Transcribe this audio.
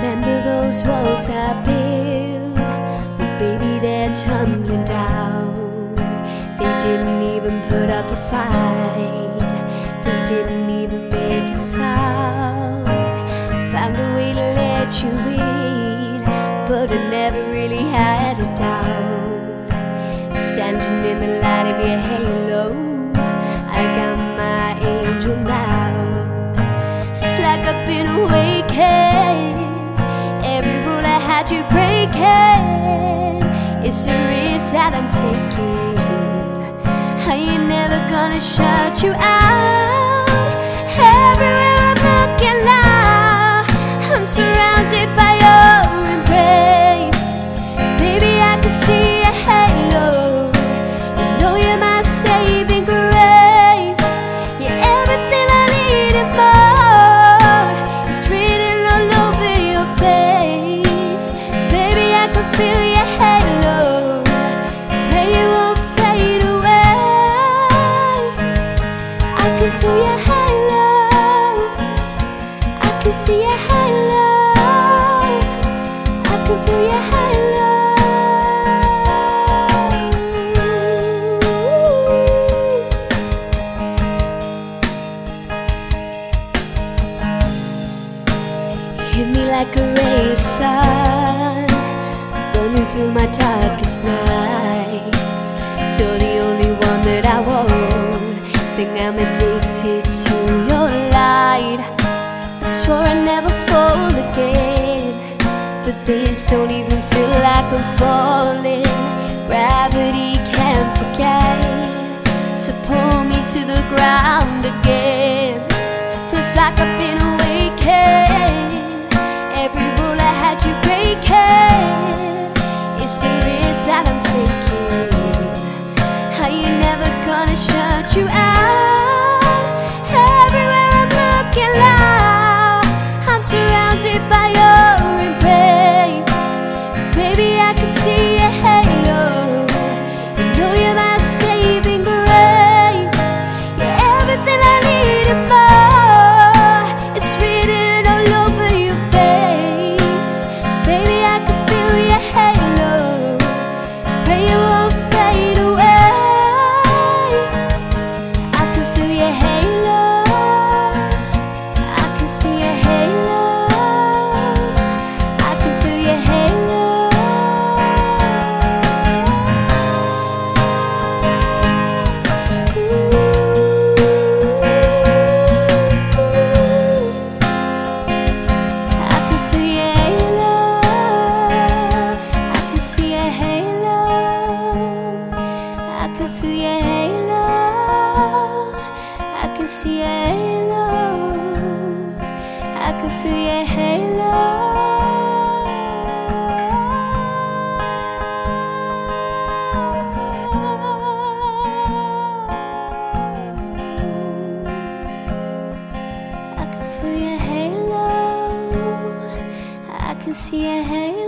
Remember those walls I built? Well, baby, they're tumbling down. They didn't even put up a fight. They didn't even make a sound. Found a way to let you in, but I never really had a doubt. Standing in the light of your halo, I got my angel now. It's like I've been awakened. Every rule I had you breaking. It's a risk that I'm taking. I ain't never gonna shut you out. Everywhere I'm looking now, I'm surrounded by Hit me like a ray of sun, burning through my darkest nights. You're the only one that I want. Think I'm addicted to your light. I swore I'd never fall again, but this don't even feel like I'm falling. Gravity can't forget to pull me to the ground again. Feels like I've been awakened. Every rule I had you breaking. It's a risk that I'm taking. I you never gonna shut you out. Pray you Halo. I can feel your halo. I can feel your halo. I can see your halo.